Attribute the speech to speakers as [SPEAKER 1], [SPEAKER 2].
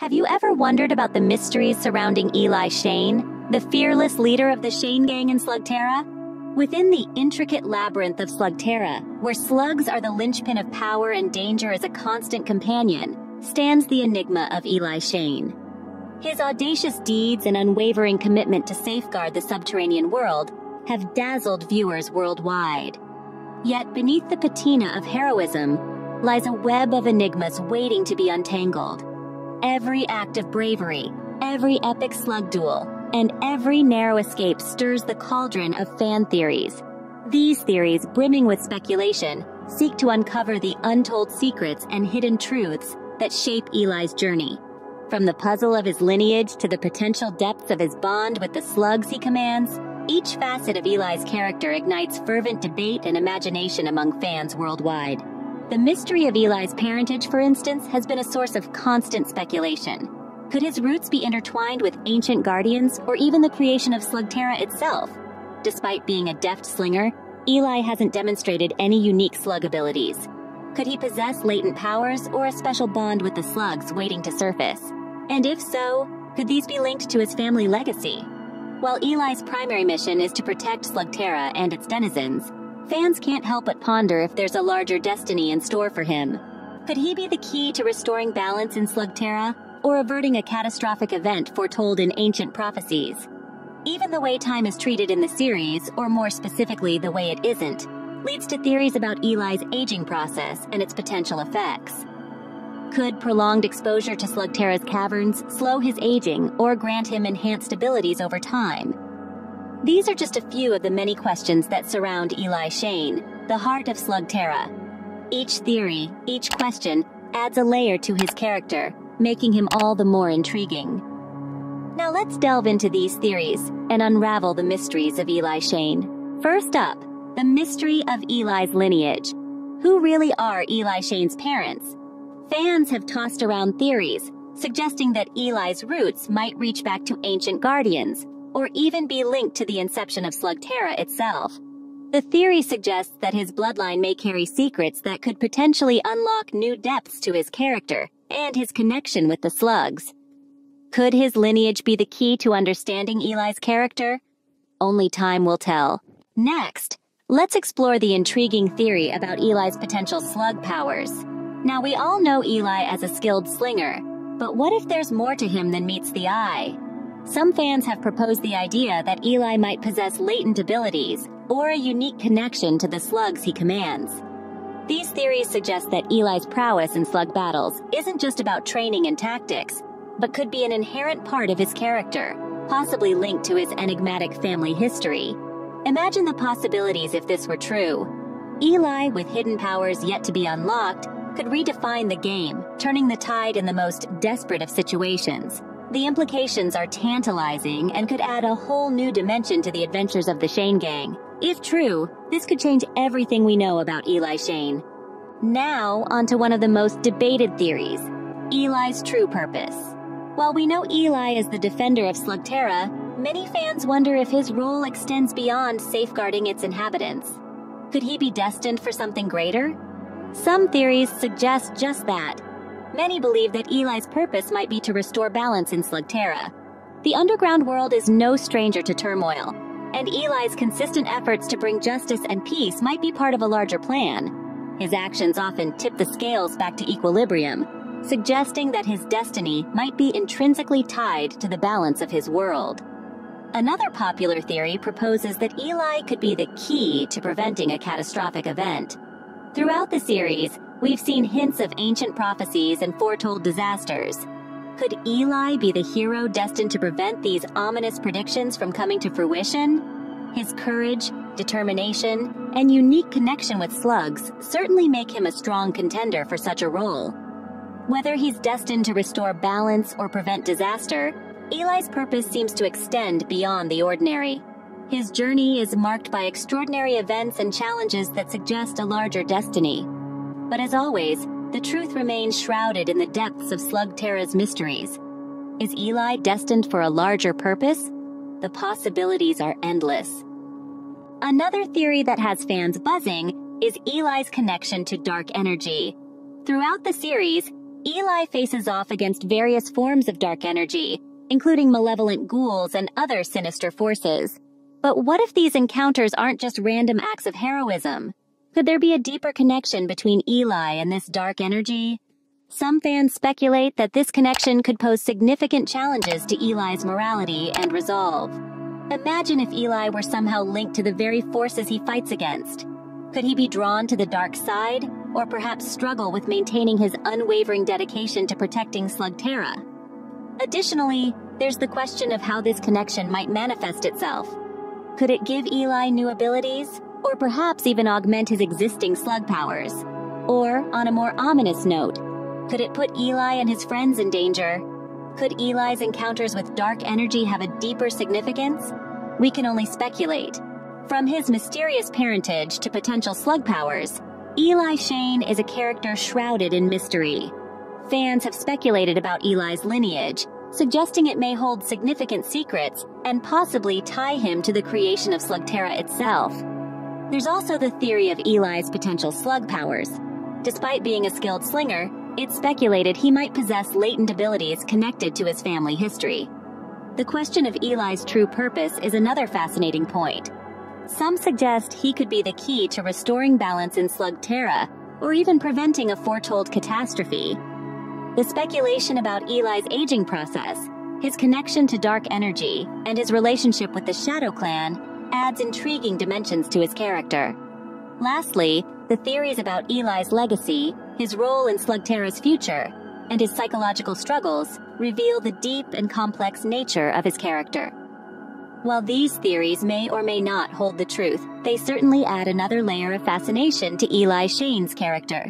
[SPEAKER 1] Have you ever wondered about the mysteries surrounding Eli Shane, the fearless leader of the Shane Gang in Slugterra? Within the intricate labyrinth of Slugterra, where slugs are the linchpin of power and danger as a constant companion, stands the enigma of Eli Shane. His audacious deeds and unwavering commitment to safeguard the subterranean world have dazzled viewers worldwide. Yet beneath the patina of heroism lies a web of enigmas waiting to be untangled. Every act of bravery, every epic slug duel, and every narrow escape stirs the cauldron of fan theories. These theories, brimming with speculation, seek to uncover the untold secrets and hidden truths that shape Eli's journey. From the puzzle of his lineage to the potential depths of his bond with the slugs he commands, each facet of Eli's character ignites fervent debate and imagination among fans worldwide. The mystery of Eli's parentage, for instance, has been a source of constant speculation. Could his roots be intertwined with ancient guardians or even the creation of Slugterra itself? Despite being a deft slinger, Eli hasn't demonstrated any unique slug abilities. Could he possess latent powers or a special bond with the slugs waiting to surface? And if so, could these be linked to his family legacy? While Eli's primary mission is to protect Slugterra and its denizens, Fans can't help but ponder if there's a larger destiny in store for him. Could he be the key to restoring balance in Slugterra, or averting a catastrophic event foretold in ancient prophecies? Even the way time is treated in the series, or more specifically, the way it isn't, leads to theories about Eli's aging process and its potential effects. Could prolonged exposure to Slugterra's caverns slow his aging or grant him enhanced abilities over time? These are just a few of the many questions that surround Eli Shane, the heart of Slugterra. Each theory, each question, adds a layer to his character, making him all the more intriguing. Now let's delve into these theories and unravel the mysteries of Eli Shane. First up, the mystery of Eli's lineage. Who really are Eli Shane's parents? Fans have tossed around theories, suggesting that Eli's roots might reach back to ancient guardians, or even be linked to the inception of Slugterra itself. The theory suggests that his bloodline may carry secrets that could potentially unlock new depths to his character and his connection with the slugs. Could his lineage be the key to understanding Eli's character? Only time will tell. Next, let's explore the intriguing theory about Eli's potential slug powers. Now, we all know Eli as a skilled slinger, but what if there's more to him than meets the eye? Some fans have proposed the idea that Eli might possess latent abilities or a unique connection to the slugs he commands. These theories suggest that Eli's prowess in slug battles isn't just about training and tactics, but could be an inherent part of his character, possibly linked to his enigmatic family history. Imagine the possibilities if this were true. Eli, with hidden powers yet to be unlocked, could redefine the game, turning the tide in the most desperate of situations. The implications are tantalizing and could add a whole new dimension to the adventures of the Shane gang. If true, this could change everything we know about Eli Shane. Now, onto one of the most debated theories Eli's true purpose. While we know Eli is the defender of Slugterra, many fans wonder if his role extends beyond safeguarding its inhabitants. Could he be destined for something greater? Some theories suggest just that, Many believe that Eli's purpose might be to restore balance in Slugterra. The underground world is no stranger to turmoil, and Eli's consistent efforts to bring justice and peace might be part of a larger plan. His actions often tip the scales back to equilibrium, suggesting that his destiny might be intrinsically tied to the balance of his world. Another popular theory proposes that Eli could be the key to preventing a catastrophic event. Throughout the series, We've seen hints of ancient prophecies and foretold disasters. Could Eli be the hero destined to prevent these ominous predictions from coming to fruition? His courage, determination, and unique connection with slugs certainly make him a strong contender for such a role. Whether he's destined to restore balance or prevent disaster, Eli's purpose seems to extend beyond the ordinary. His journey is marked by extraordinary events and challenges that suggest a larger destiny. But as always, the truth remains shrouded in the depths of Slugterra's mysteries. Is Eli destined for a larger purpose? The possibilities are endless. Another theory that has fans buzzing is Eli's connection to dark energy. Throughout the series, Eli faces off against various forms of dark energy, including malevolent ghouls and other sinister forces. But what if these encounters aren't just random acts of heroism? Could there be a deeper connection between Eli and this dark energy? Some fans speculate that this connection could pose significant challenges to Eli's morality and resolve. Imagine if Eli were somehow linked to the very forces he fights against. Could he be drawn to the dark side, or perhaps struggle with maintaining his unwavering dedication to protecting Slugterra? Additionally, there's the question of how this connection might manifest itself. Could it give Eli new abilities, or perhaps even augment his existing slug powers? Or, on a more ominous note, could it put Eli and his friends in danger? Could Eli's encounters with dark energy have a deeper significance? We can only speculate. From his mysterious parentage to potential slug powers, Eli Shane is a character shrouded in mystery. Fans have speculated about Eli's lineage, suggesting it may hold significant secrets and possibly tie him to the creation of Slugterra itself. There's also the theory of Eli's potential slug powers. Despite being a skilled slinger, it's speculated he might possess latent abilities connected to his family history. The question of Eli's true purpose is another fascinating point. Some suggest he could be the key to restoring balance in Slugterra, or even preventing a foretold catastrophe. The speculation about Eli's aging process, his connection to dark energy, and his relationship with the Shadow Clan adds intriguing dimensions to his character. Lastly, the theories about Eli's legacy, his role in Slugterra's future, and his psychological struggles reveal the deep and complex nature of his character. While these theories may or may not hold the truth, they certainly add another layer of fascination to Eli Shane's character.